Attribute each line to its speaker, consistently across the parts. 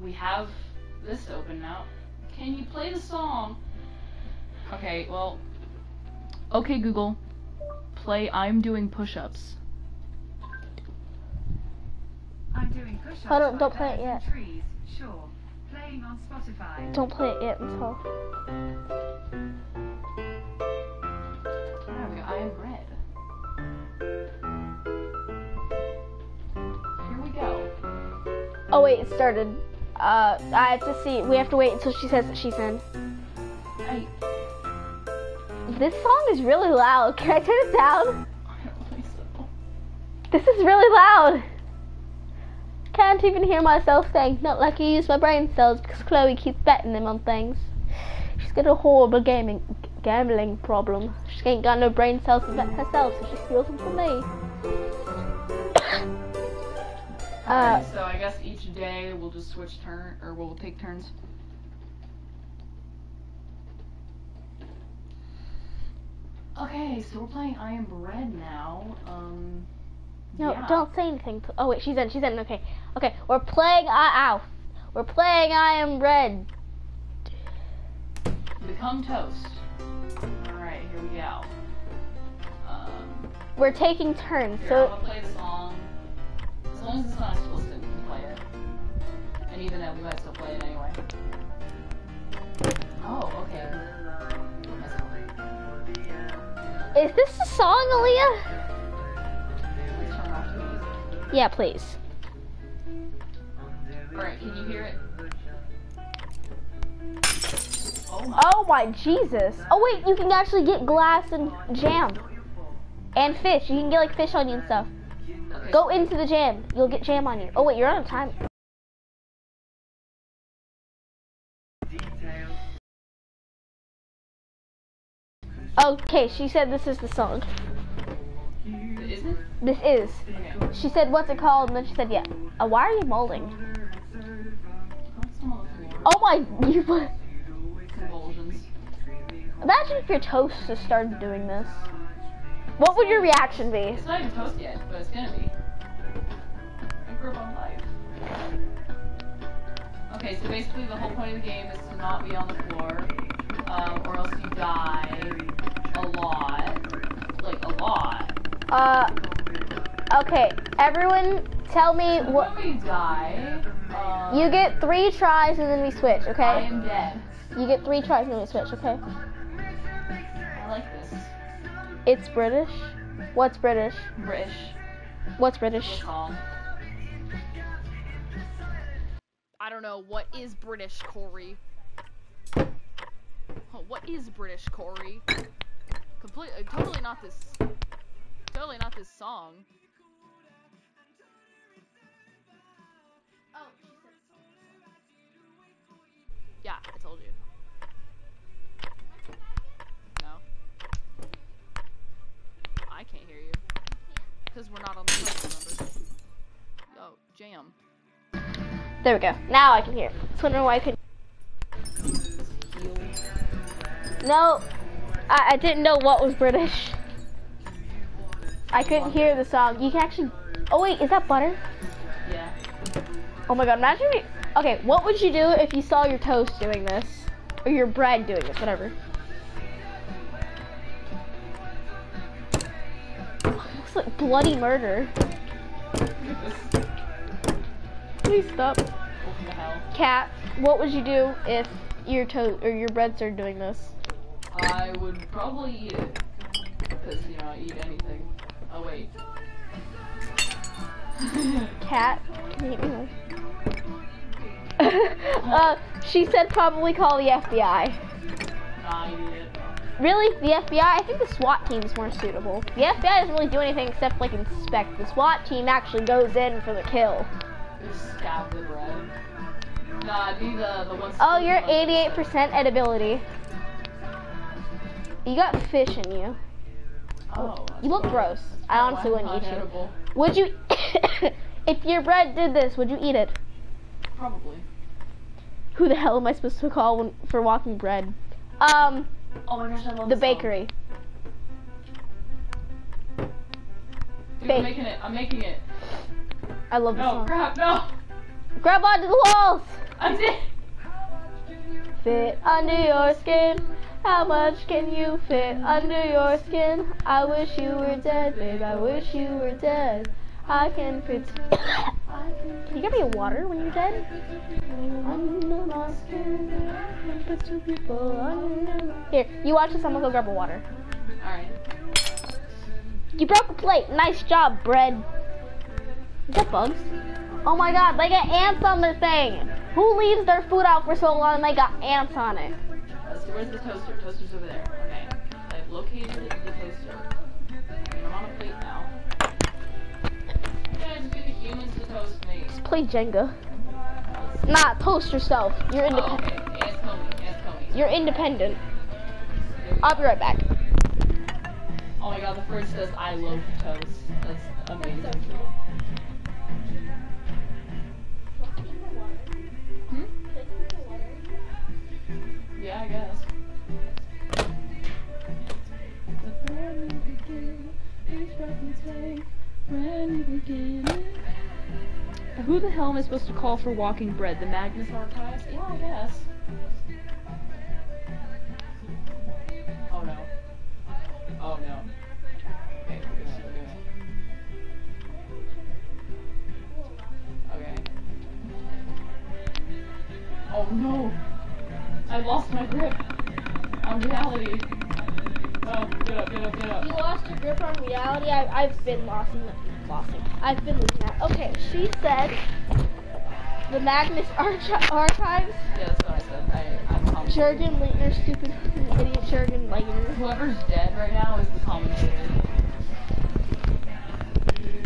Speaker 1: we have this open now. Can you play the song? Okay, well. Okay, Google. Play I'm Doing Push Ups.
Speaker 2: I'm doing push-ups
Speaker 3: Hold on,
Speaker 2: by
Speaker 3: don't play it yet.
Speaker 2: Trees. Sure. Playing on Spotify.
Speaker 3: Don't play it yet until.
Speaker 1: There we go. I am Bread. Here we go.
Speaker 3: Oh wait, it started. Uh, I have to see. We have to wait until she says that she's in.
Speaker 1: I,
Speaker 3: This song is really loud. Can I turn it down?
Speaker 1: I don't think so.
Speaker 3: This is really loud. Can't even hear myself saying, not like I use my brain cells because Chloe keeps betting them on things. She's got a horrible gaming gambling problem. She ain't got no brain cells to bet herself, so she steals them from me. Uh,
Speaker 1: so I guess each day we'll just switch turn, or we'll take turns. Okay, so we're playing I Am Bread now. Um.
Speaker 3: no,
Speaker 1: yeah.
Speaker 3: don't say anything. Oh wait, she's in. She's in. Okay, okay. We're playing. I ow. We're playing. I am Bread.
Speaker 1: Become toast. Alright, here we go. Um.
Speaker 3: We're taking turns.
Speaker 1: Here, I'm
Speaker 3: So
Speaker 1: As long as it's not explicit, we can play it. And even then, we might still play it anyway. Oh, okay.
Speaker 3: Is this the song, Aaliyah?
Speaker 1: Let's turn off the music.
Speaker 3: Yeah, please.
Speaker 1: Alright, can you hear it? Oh my.
Speaker 3: Oh my Jesus. Oh wait, you can actually get glass and jam. And fish. You can get like fish on you and stuff.
Speaker 1: Okay,
Speaker 3: Go into the jam. You'll get jam on you. Oh wait, you're out of time. Okay, she said this is the song.
Speaker 1: Is?
Speaker 3: This is. She said, what's it called? And then she said, yeah. Uh, why are you molding?
Speaker 1: What's on the floor?
Speaker 3: Oh my, you, imagine if your toast just started doing this. What would your reaction be?
Speaker 1: It's not even toast yet, but it's gonna be. I grew up on life. Okay, so basically the whole point of the game is to not be on the floor, um, or else you die a lot. Like, a lot.
Speaker 3: Uh, okay, everyone tell me
Speaker 1: So
Speaker 3: what,
Speaker 1: we die, um,
Speaker 3: you get three tries and then we switch,
Speaker 1: I
Speaker 3: okay?
Speaker 1: am dead.
Speaker 3: You get three tries and then we switch, okay?
Speaker 1: I like this.
Speaker 3: It's British. What's British?
Speaker 1: British.
Speaker 3: What's British?
Speaker 4: I don't know. What is British, Kori? Oh, what is British, Kori? Complete, uh, totally not this. Totally not this song.
Speaker 3: Oh,
Speaker 4: Yeah, I told you. No. I can't hear you. Because we're not on the phone? Yo, oh, jam.
Speaker 3: There we go. Now I can hear. Just wondering why I couldn't. No, I, I didn't know what was British. I couldn't hear the song. You can actually. Oh wait, is that butter?
Speaker 1: Yeah.
Speaker 3: Oh my god, imagine me. Okay, what would you do if you saw your toast doing this? Or your bread doing this, whatever. Like bloody murder. Please stop.
Speaker 1: What the hell?
Speaker 3: Kat, what would you do if your toast or your breads are doing this?
Speaker 1: I would probably eat it. Because, you know, I eat anything. Oh, wait.
Speaker 3: Kat, can you eat me? uh, she said probably call the FBI.
Speaker 1: Nah, I eat it.
Speaker 3: Really? The FBI? I think the SWAT team is more suitable. The FBI doesn't really do anything except like inspect. The SWAT team actually goes in for the kill.
Speaker 1: Just stab the bread. Nah, I'd the, the one
Speaker 3: Oh, you're 88% edibility. You got fish in you.
Speaker 1: Oh.
Speaker 3: You look gross. I honestly wouldn't eat you. Would you, if your bread did this, would you eat it?
Speaker 1: Probably.
Speaker 3: Who the hell am I supposed to call when, for walking bread? Um,
Speaker 1: Oh my gosh, I love
Speaker 3: the bakery.
Speaker 1: Dude. I'm making it. I'm making it.
Speaker 3: I love the
Speaker 1: No,
Speaker 3: song.
Speaker 1: crap, no.
Speaker 3: Grab onto the walls.
Speaker 1: I did.
Speaker 3: Fit under your skin. How much can you fit under your skin? I wish you were dead, babe. I wish you were dead. I can fit. Can you get me a water when you're dead? Under my skin. I can put two people under my- Here, you watch this. I'm gonna go grab a water.
Speaker 1: Alright.
Speaker 3: You broke a plate. Nice job, bread. Is that bugs? Oh my god, they got ants on the thing. Who leaves their food out for so long and they got ants on it?
Speaker 1: Let's see, where's the toaster? Toaster's over there. Okay. I've located the toaster. I'm on a plate now. Humans to toast me.
Speaker 3: Just play Jenga. Nah, toast yourself. You're
Speaker 1: Oh,
Speaker 3: independent.
Speaker 1: okay. Ants kill me. Ants.
Speaker 3: You're independent. I'll be right back.
Speaker 1: Oh my god, the first says I love toast. That's amazing. Hmm? Yeah, I guess. The brand new beginning, each breath we take, brand new beginning. Who the hell am I supposed to call for Walking Bread? The Magnus Archives? Yeah, I guess. Oh no. Oh no. Okay, we're good, we're good. Okay. Oh no! I lost my grip on reality. Oh, get up, get up, get up.
Speaker 3: You lost your grip on reality. I, I've been losing, losing. I've been losing that. Okay, she said the Magnus Archi- Archives.
Speaker 1: Yeah, that's what I said. I, I'm commentating.
Speaker 3: Jurgen Leitner, stupid idiot Jurgen Leitner.
Speaker 1: Whoever's dead right now is the commentator.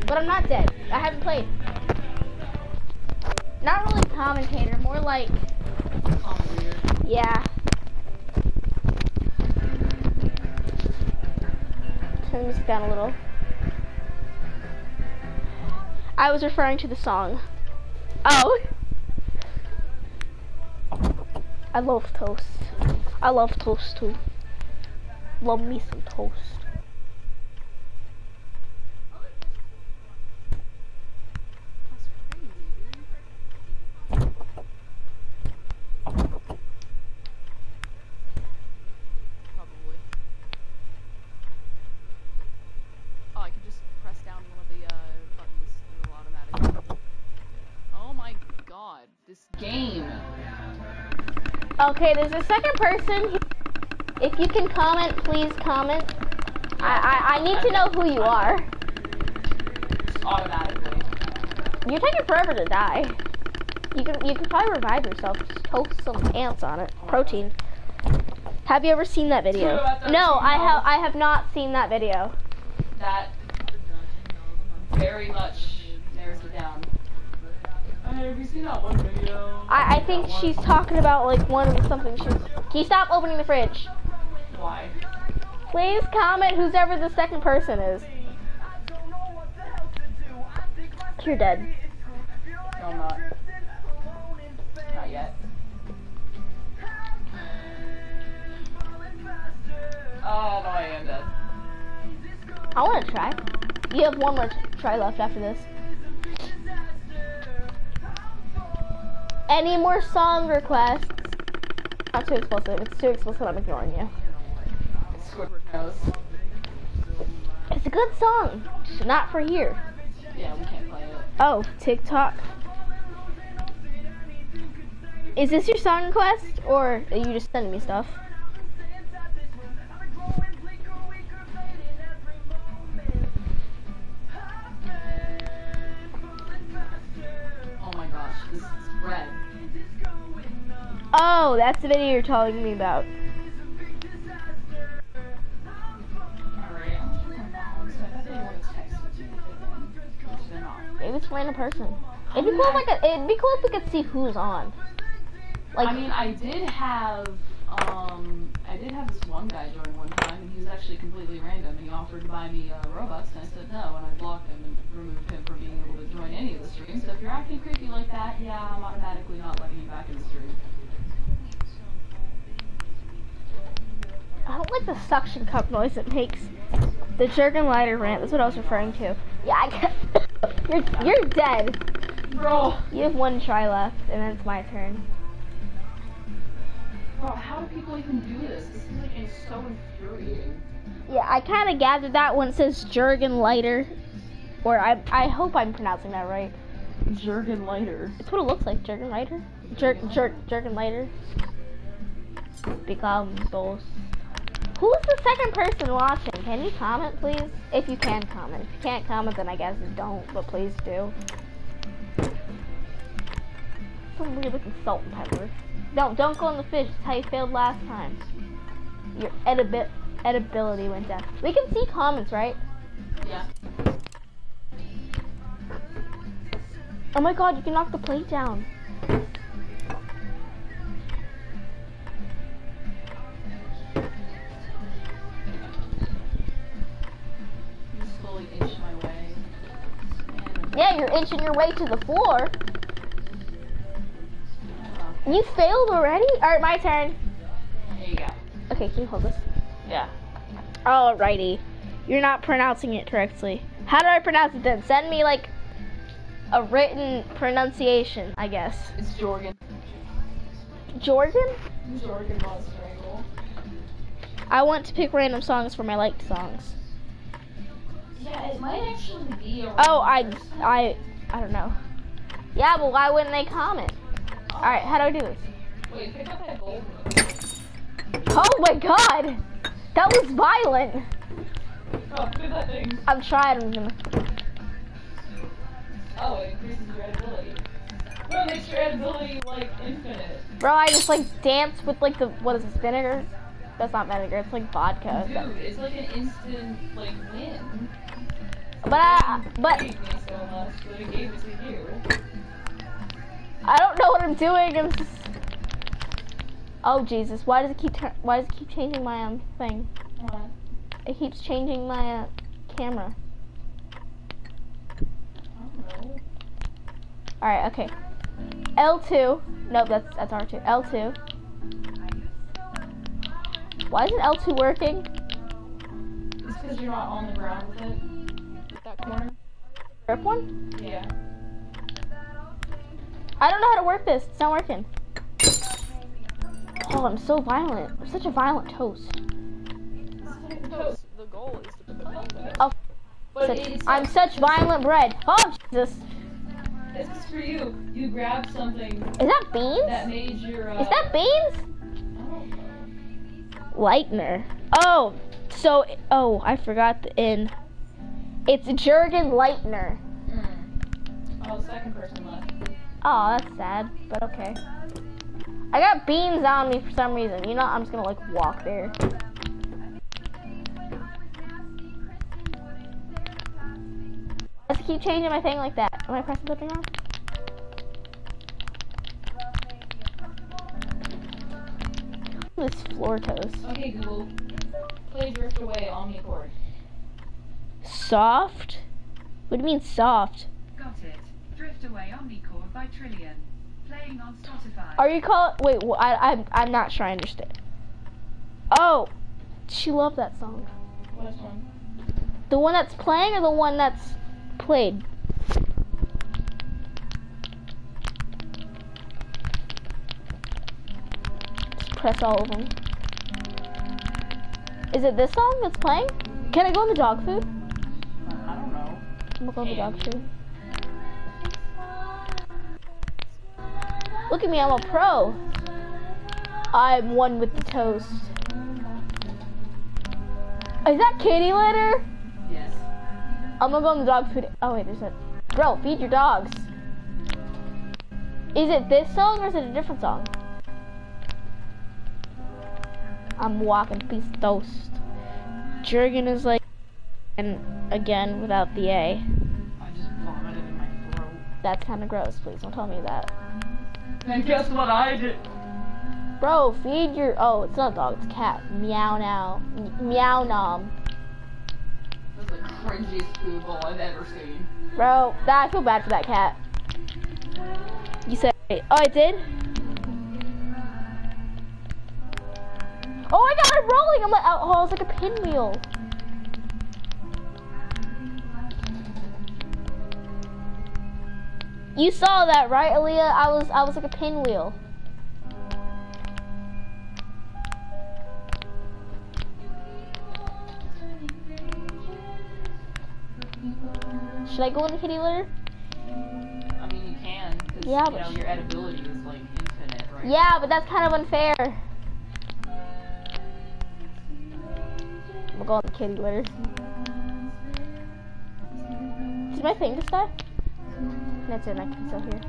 Speaker 3: But I'm not dead. I haven't played. Not really commentator, more like
Speaker 1: Commentator.
Speaker 3: yeah. Turn this down a little. I was referring to the song. Oh. I love toast. I love toast too. Love me some toast. Okay, there's a second person. If you can comment, please comment. I, I, I need to know who you are.
Speaker 1: Automatically.
Speaker 3: You're taking forever to die. You can you can probably revive yourself. Just toast some ants on it. Protein. Have you ever seen that video? No, I have. I have not seen that video.
Speaker 1: That very much narrows it down. Hey, have you seen that one video?
Speaker 3: I, I think she's talking about like one of something she's Can you stop opening the fridge?
Speaker 1: Why?
Speaker 3: Please comment who's ever the second person is. You're dead.
Speaker 1: No, I'm not. Not yet. Oh no, I am dead.
Speaker 3: I wanna try. You have one more try left after this. Any more song requests? Not too explicit. If it's too explicit, I'm ignoring you. It's a good song, just not for here.
Speaker 1: Yeah, we can't play it.
Speaker 3: Oh, TikTok. Is this your song request, or are you just sending me stuff?
Speaker 1: Oh,
Speaker 3: that's the video you're telling me about. Maybe it's a random person. It'd be cool if I could. It'd be cool if we could see who's on. Like,
Speaker 1: I mean, I did have, um, I did have this one guy join one time, and he was actually completely random. He offered to buy me uh, Robux, and I said no, and I blocked him and removed him from being able to join any of the streams. So if you're acting creepy like that, yeah, I'm automatically not letting you back in the stream.
Speaker 3: I don't like the suction cup noise it makes. The Jurgen Lighter rant. That's what I was referring to. Yeah, I get. you're you're dead.
Speaker 1: Bro,
Speaker 3: You have one try left, and then it's my turn.
Speaker 1: bro, how do people even do this? This is like it's so infuriating.
Speaker 3: Yeah, I kind of gathered that when it says Jurgen Lighter. Or I, I hope I'm pronouncing that right.
Speaker 1: Jurgen Lighter.
Speaker 3: It's what it looks like, Jurgen Lighter. Jer, jer, Jurgen Lighter. Become those. Who's the second person watching? Can you comment, please? If you can comment. If you can't comment, then I guess don't, but please do. Some weird looking salt and pepper. No, don't go in the fish. That's how you failed last time. Your edibi- edibility went down. We can see comments, right?
Speaker 1: Yeah.
Speaker 3: Oh my god, you can knock the plate down. Yeah, you're inching your way to the floor. You failed already? Alright, my turn.
Speaker 1: there you go.
Speaker 3: Okay, can you hold this?
Speaker 1: Yeah.
Speaker 3: Alrighty. You're not pronouncing it correctly. How do I pronounce it then? Send me like a written pronunciation, I guess.
Speaker 1: It's Jorgen.
Speaker 3: Jordan?
Speaker 1: Jorgen was strangle.
Speaker 3: I want to pick random songs for my liked songs.
Speaker 1: Yeah, it might actually be a
Speaker 3: Oh, I, I, I don't know. Yeah, but why wouldn't they comment? Alright, how do I do this?
Speaker 1: Wait, pick up that gold.
Speaker 3: Oh my god! That was violent!
Speaker 1: Oh, do that thing.
Speaker 3: I'm trying. I'm gonna-
Speaker 1: Oh, it increases your edibility. Bro, it makes your edibility like infinite.
Speaker 3: Bro, I just like dance with like the, what is this, vinegar? That's not vinegar, it's like vodka.
Speaker 1: Dude, it's like an instant like win.
Speaker 3: But I, but
Speaker 1: It gave me so much that it gave it to you.
Speaker 3: I don't know what I'm doing. I'm just... Oh Jesus! Why does it keep turn? Why does it keep changing my um thing?
Speaker 1: What?
Speaker 3: It keeps changing my uh, camera.
Speaker 1: I don't know.
Speaker 3: All right, okay. L two. Nope, that's that's R two. L two. Why isn't L two working?
Speaker 1: It's because you're not on the ground with it.
Speaker 4: That corner.
Speaker 3: Grip one?
Speaker 1: Yeah.
Speaker 3: I don't know how to work this. It's not working. Oh, I'm so violent. I'm such a violent toast.
Speaker 4: The goal is to put the plate back.
Speaker 3: Oh, such- I'm such violent bread. Oh Jesus!
Speaker 1: This is for you. You grabbed something
Speaker 3: Is that beans?
Speaker 1: that made your. Uh,
Speaker 3: Is that beans?
Speaker 1: I don't know.
Speaker 3: Lightner. Oh, so oh, I forgot the in. It's Jurgen Leitner.
Speaker 1: Mm. Oh, second person left.
Speaker 3: Oh, that's sad, but okay. I got beans on me for some reason. You know, I'm just gonna like walk there. Let's keep changing my thing like that. Am I pressing something wrong? This floor toast.
Speaker 1: Okay, Google. Play Drift Away Omnicord.
Speaker 3: Soft? What do you mean soft?
Speaker 2: Got it. Drift Away Omnicord by Trillion. Playing on Spotify.
Speaker 3: Are you call? Wait, wh- I, I'm I'm not sure I understand. Oh, she loved that song.
Speaker 1: Which one?
Speaker 3: The one that's playing or the one that's played? Just press all of them. Is it this song that's playing? Can I go in the dog food? I'm gonna go in the dog food. Look at me, I'm a pro. I'm one with the toast. Is that kitty litter?
Speaker 1: Yes.
Speaker 3: I'm gonna go in the dog food. Oh wait, there's a. Bro, feed your dogs. Is it this song or is it a different song? I'm walking piece of toast. Jurgen is like, and again without the A.
Speaker 1: I just vomited in my throat.
Speaker 3: That's kind of gross. Please don't tell me that.
Speaker 1: And guess what I did?
Speaker 3: Bro, feed your. Oh, it's not a dog. It's a cat. Meow now. M- meow nom.
Speaker 1: That's the cringiest food bowl I've ever seen.
Speaker 3: Bro, that, I feel bad for that cat. You said. Oh, I did. Oh, I got it rolling. I'm like, oh, it's like a pinwheel. You saw that, right, Aaliyah? I was I was like a pinwheel. Should I go in the kitty litter?
Speaker 1: I mean, you can.
Speaker 3: Yeah,
Speaker 1: you
Speaker 3: but
Speaker 1: know, your edibility is like infinite, right?
Speaker 3: Yeah, but that's kind of unfair. We'll go in the kitty litter. Did my just die? That's it, I can still hear.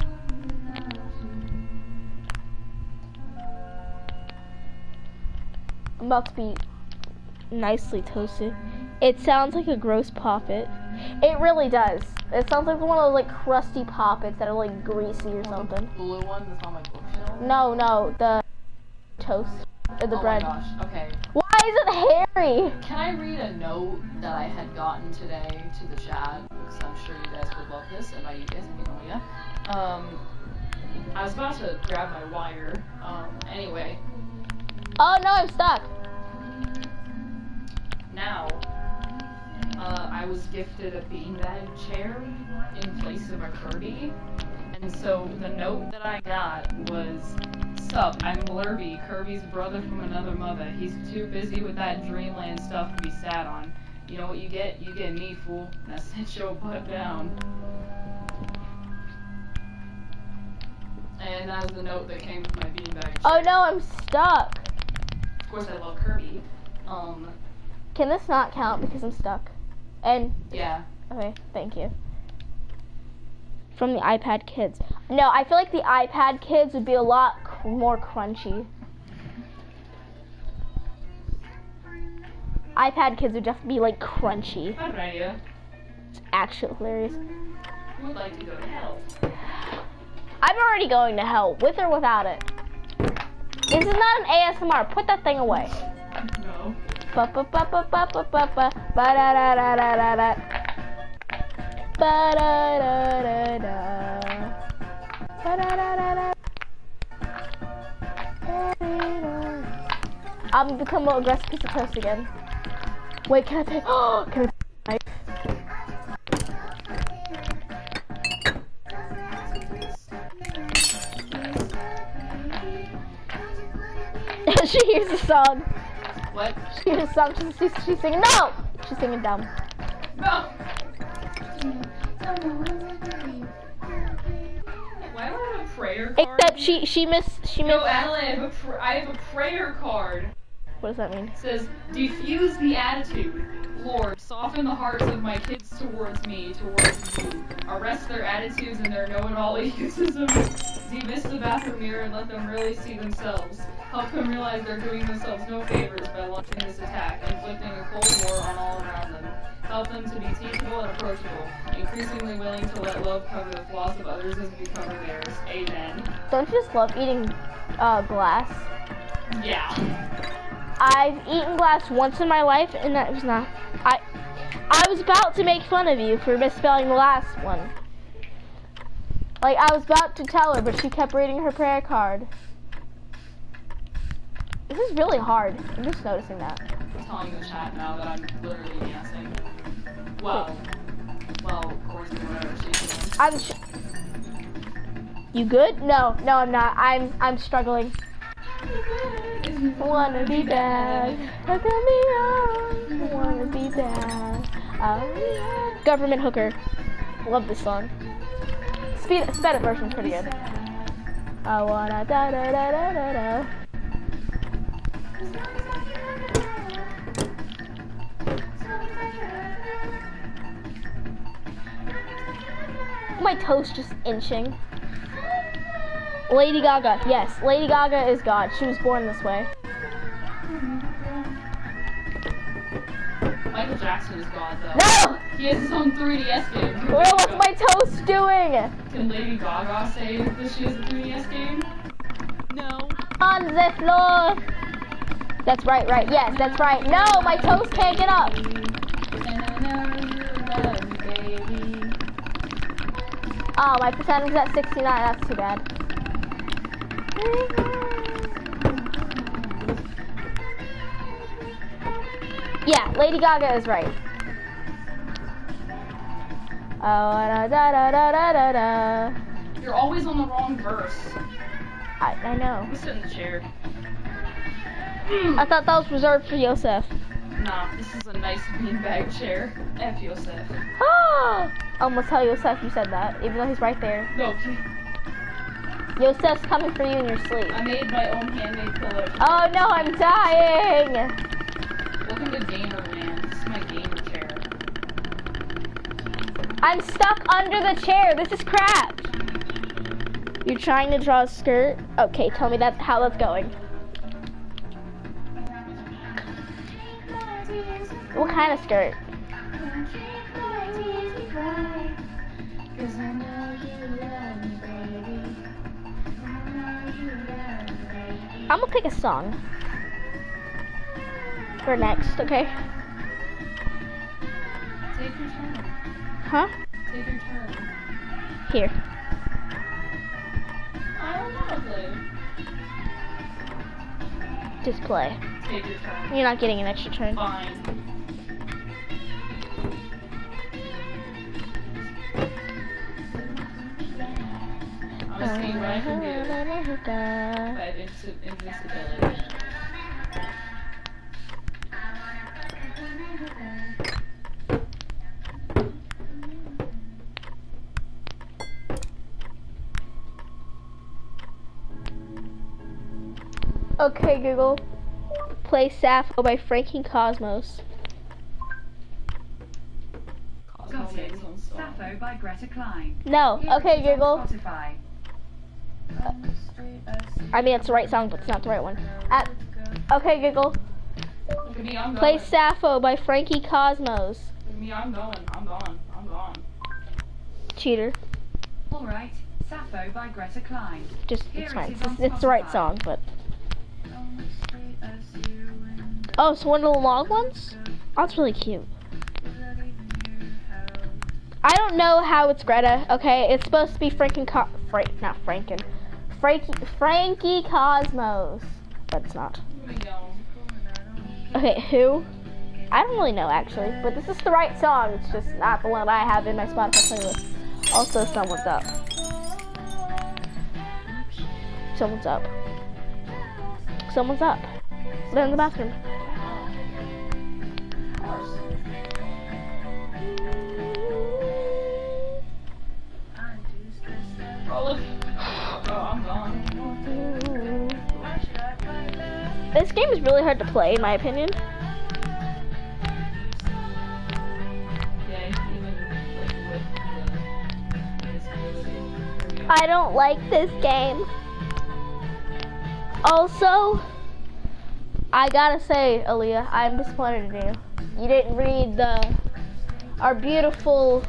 Speaker 3: I'm about to be nicely toasted. It sounds like a gross poppet. It really does. It sounds like one of those like crusty poppets that are like greasy or something.
Speaker 1: Blue one that's on my bookshelf.
Speaker 3: No, no, the toast or the
Speaker 1: oh
Speaker 3: bread.
Speaker 1: my gosh. Okay.
Speaker 3: Why is it hairy?
Speaker 1: Can I read a note that I had gotten today to the chat? Because I'm sure you guys would love this, and by you guys, I mean Leah. Um, I was about to grab my wire. Um, anyway,
Speaker 3: Oh no, I'm stuck.
Speaker 1: now, uh, I was gifted a beanbag chair in place of a Kirby. And so the note that I got was, Sup, I'm Blurby, Kirby's brother from another mother. He's too busy with that dreamland stuff to be sat on. You know what you get? You get me, fool. Now sit your butt down. And that was the note that came with my beanbag chair.
Speaker 3: Oh no, I'm stuck.
Speaker 1: Of course, I love Kirby. Um,
Speaker 3: Can this not count because I'm stuck? And
Speaker 1: yeah.
Speaker 3: okay, thank you. From the iPad Kids. No, I feel like the iPad Kids would be a lot more crunchy. iPad Kids would just be like crunchy.
Speaker 1: I have an idea.
Speaker 3: It's actually hilarious.
Speaker 1: Would like to go to hell?
Speaker 3: I'm already going to hell, with or without it. This is not an ASMR. Put that thing away.
Speaker 1: No.
Speaker 3: Ba ba ba ba ba ba ba ba ba da da da da da da. Ba da da da da. Ba da da da da. I'm become more aggressive piece of toast again. Wait, can I take? Oh, can I take a knife? she hears the song.
Speaker 1: What?
Speaker 3: She hears the song. She's, she's, she's singing. No, she's singing dumb.
Speaker 1: No. Why do I have a prayer card?
Speaker 3: Except she she missed she
Speaker 1: No,
Speaker 3: missed.
Speaker 1: Adelaide, I have a pr- I have a prayer card.
Speaker 3: What does that mean?
Speaker 1: It says, "Diffuse the attitude, Lord. Soften the hearts of my kids towards me, towards you. Arrest their attitudes and their know-it-all egotism. Demist the bathroom mirror and let them really see themselves. Help them realize they're doing themselves no favors by launching this attack, inflicting a cold war on all around them. Help them to be teachable and approachable, increasingly willing to let love cover the flaws of others as we cover theirs. Amen."
Speaker 3: Don't you just love eating uh, glass?
Speaker 1: Yeah.
Speaker 3: I've eaten glass once in my life, and that was not. I I was about to make fun of you for misspelling the last one. Like I was about to tell her, but she kept reading her prayer card. This is really hard. I'm just noticing that.
Speaker 1: I'm telling the chat now that I'm literally dancing. Well, well, of course, whatever she's doing.
Speaker 3: I'm. Sh- you good? No, no, I'm not. I'm I'm struggling. Wanna be bad. How come me on? Wanna be bad. Oh, yeah. Government hooker. Love this song. Speed sped up version's pretty good. I wanna da da da da da da. My toe's just inching. Lady Gaga, yes, Lady Gaga is God. She was born this way.
Speaker 1: Michael Jackson is God, though.
Speaker 3: No!
Speaker 1: He has his own 3DS game. Can
Speaker 3: Well, what's my toast doing?
Speaker 1: Can Lady Gaga say that she has a 3DS game?
Speaker 4: No.
Speaker 3: On the floor. That's right, right. Yes, that's right. No, my toast can't get up.
Speaker 1: And I know you love me, baby.
Speaker 3: Oh, my percentage is at 69. That's too bad. Yeah, Lady Gaga is right. Oh, da da da da da da.
Speaker 1: You're always on the wrong verse.
Speaker 3: I, I know.
Speaker 1: I'm sit in the chair.
Speaker 3: I thought that was reserved for Yosef.
Speaker 1: Nah, this is a nice beanbag chair. F Yosef.
Speaker 3: I almost tell Yosef you said that, even though he's right there.
Speaker 1: No,
Speaker 3: Yosef's coming for you in your sleep.
Speaker 1: I made my own handmade pillow.
Speaker 3: Oh no, I'm dying!
Speaker 1: Welcome to Gamer Man. This is my gamer chair.
Speaker 3: I'm stuck under the chair. This is crap. You're trying to draw a skirt? Okay, tell me that how that's going. What kind of skirt? I'm gonna pick a song for next, okay?
Speaker 1: Take your turn.
Speaker 3: Huh?
Speaker 1: Take your turn.
Speaker 3: Here.
Speaker 1: I don't want to play.
Speaker 3: Just play.
Speaker 1: Take your turn.
Speaker 3: You're not getting an extra turn.
Speaker 1: Fine. See what I can do. If I have invis- invincibility.
Speaker 3: Okay, Google. Play Sappho by Frankie Cosmos.
Speaker 1: Cosmo
Speaker 2: Got it.
Speaker 1: makes one song.
Speaker 2: Sappho by Greta Kline.
Speaker 3: No. Okay,
Speaker 2: it is on
Speaker 3: Google.
Speaker 2: Spotify.
Speaker 3: I mean, it's the right song, but it's not the right one. Okay,
Speaker 1: at me,
Speaker 3: Play. Sappho by Frankie Cosmos.
Speaker 1: Me, I'm going. I'm gone. I'm gone.
Speaker 3: Cheater.
Speaker 2: All right. Sappho by Greta Kline.
Speaker 3: Just,
Speaker 2: Here
Speaker 3: it's
Speaker 2: it
Speaker 3: fine.
Speaker 2: is
Speaker 3: It's, it's the right song, but. Oh, it's one of the long ones? That's really cute. I don't know how it's Greta, okay? It's supposed to be Franken Co- Frank, not Franken. Frankie, Frankie Cosmos. But it's not. Okay, who? I don't really know actually, but this is the right song. It's just not the one I have in my Spotify playlist. Also, someone's up. Someone's up. Someone's up. They're in the bathroom. This game is really hard to play, in my opinion.
Speaker 1: Yeah, even like with the invincibility.
Speaker 3: I don't like this game. Also, I gotta say, Aaliyah, I'm disappointed in you. You didn't read the our beautiful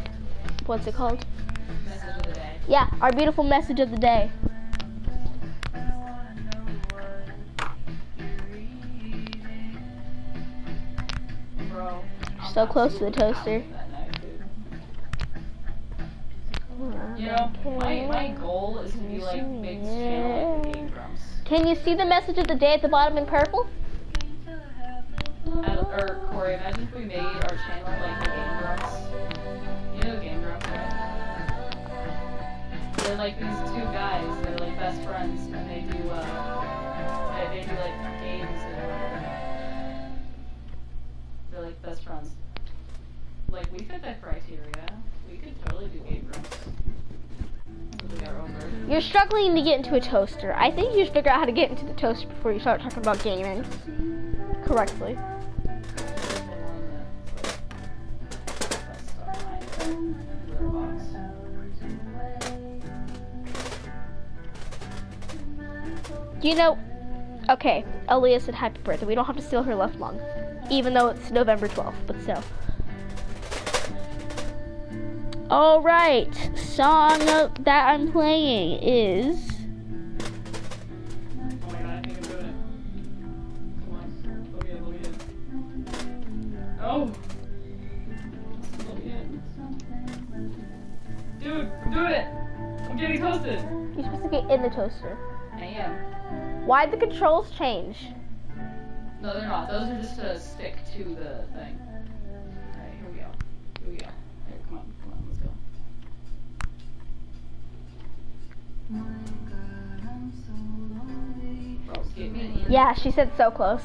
Speaker 3: what's it called?
Speaker 1: Message of the day.
Speaker 3: Yeah, our beautiful message of the day. So close to the toaster.
Speaker 1: out that night, dude. You know, my, my goal is to be like channel like the
Speaker 3: Can you see the message of the day at the bottom in purple?
Speaker 1: Uh, or Kori, imagine if we made our channel like the Game Grumps. You know Game Grumps, right? They're like these two guys. They're like best friends, and they do uh, they, they do like games and whatever. They're like best friends. Like we fit that criteria. We could totally do Game version.
Speaker 3: You're struggling to get into a toaster. I think you should figure out how to get into the toaster before you start talking about gaming correctly. You know, okay, Aaliyah said happy birthday. We don't have to steal her left lung, even though it's November 12th, but still. All right, song that I'm playing is
Speaker 1: Oh. Dude, I'm it! I'm getting toasted!
Speaker 3: you're supposed to get in the toaster.
Speaker 1: I am.
Speaker 3: Why'd the controls change?
Speaker 1: No, they're not. Those are just to stick to the thing.
Speaker 3: Yeah, she said so close.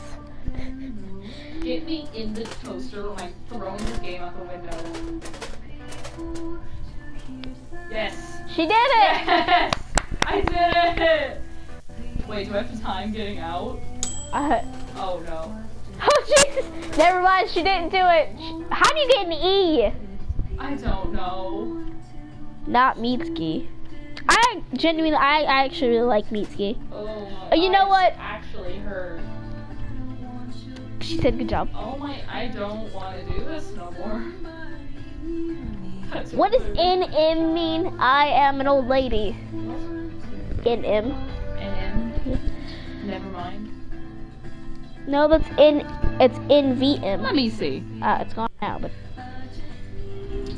Speaker 1: Get me in the toaster or I'm throwing this game out the window. Yes.
Speaker 3: She did it!
Speaker 1: Yes! I did it! Wait, do I have time getting out?
Speaker 3: Uh,
Speaker 1: Oh no.
Speaker 3: oh Jesus! Never mind, she didn't do it. How do you get an E?
Speaker 1: I don't know.
Speaker 3: Not Mitski. I genuinely, I, I actually really like Mitski.
Speaker 1: Oh my
Speaker 3: you know what?
Speaker 1: Actually hurt.
Speaker 3: She said good job.
Speaker 1: Oh my, I don't want to do this no more.
Speaker 3: What does. NM mean? I am an old lady. NM.
Speaker 1: And M? Never mind.
Speaker 3: No, that's in. It's in VM.
Speaker 1: Let me see.
Speaker 3: Uh, it's gone now, but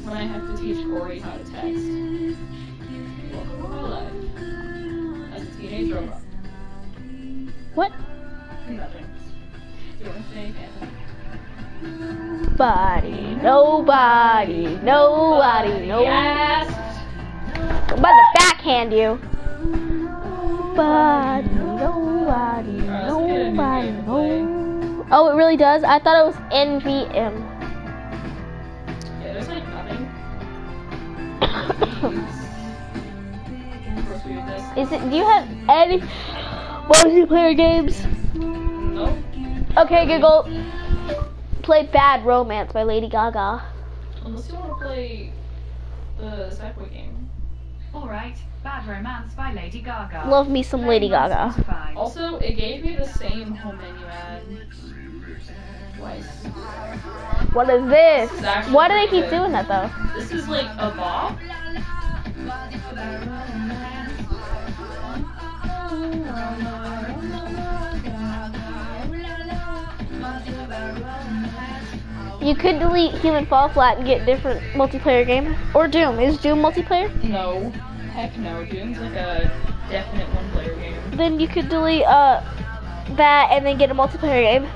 Speaker 1: When I have to teach Kori how to text.
Speaker 3: What? Nobody, nobody, nobody.
Speaker 1: Yes!
Speaker 3: I'm about to backhand you. Body, nobody, nobody,
Speaker 1: play.
Speaker 3: no. Oh, it really does. I thought it was NVM.
Speaker 1: Like.
Speaker 3: Is it? Do you have any multiplayer games?
Speaker 1: Nope.
Speaker 3: Okay, Google. Play Bad Romance by Lady Gaga.
Speaker 1: Unless you want to play the Sackboy game.
Speaker 2: Alright, Bad Romance by Lady Gaga.
Speaker 3: Love me some Lady Gaga.
Speaker 1: Also, it gave me the same home menu ad. Twice.
Speaker 3: What is this?
Speaker 1: This is
Speaker 3: Why do they keep
Speaker 1: good.
Speaker 3: doing that though?
Speaker 1: This is like a bop.
Speaker 3: You could delete Human Fall Flat and get different multiplayer game. Or Doom. Is Doom multiplayer?
Speaker 1: No. Heck no. Doom's like a definite one player game.
Speaker 3: Then you could delete uh that and then get a multiplayer game.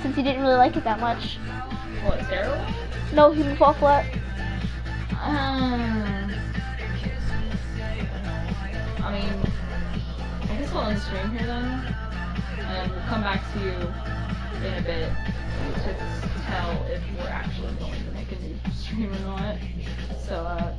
Speaker 3: Since you didn't really like it that much.
Speaker 1: What, Terror?
Speaker 3: No Human Fall Flat.
Speaker 1: Um, I guess I'll end stream here then. And we'll come back to you in a bit to tell if we're actually going to make a new stream or not. So, uh,